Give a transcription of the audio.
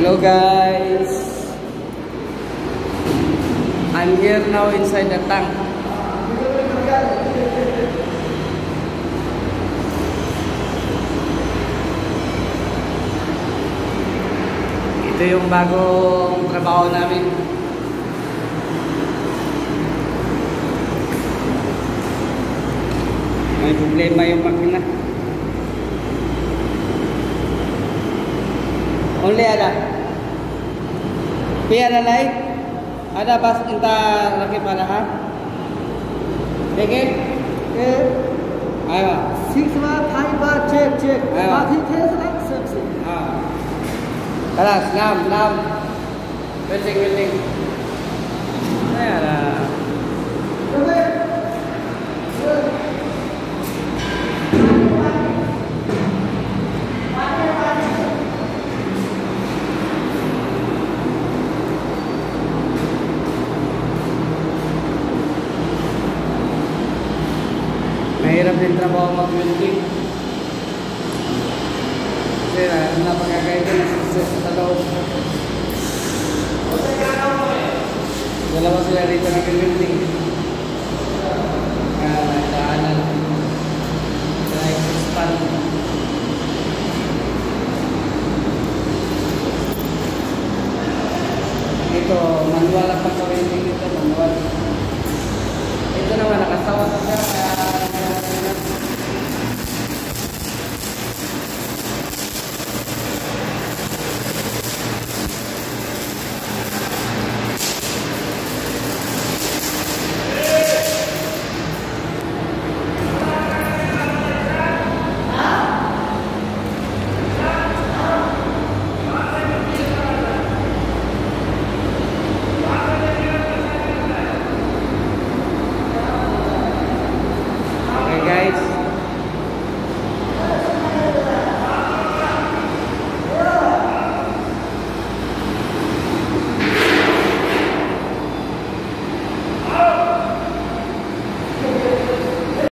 Hello guys. I'm here now inside the tank. Ito yung bagong trabaho namin. May problema yung makina. Only ada. Pia ada lain? Ada bas kita lagi padahan. लेकिन ये आया six बार five बार check check बात ही थे सब सबसे हाँ खलास नाम नाम building building Mahirap din trabaho mag-building. Kasi na, napakagaydo na sa sa loob. Dalawa sila rito ng building. Kaya daanan. Kaya expand. Ito, manual ang pag-welding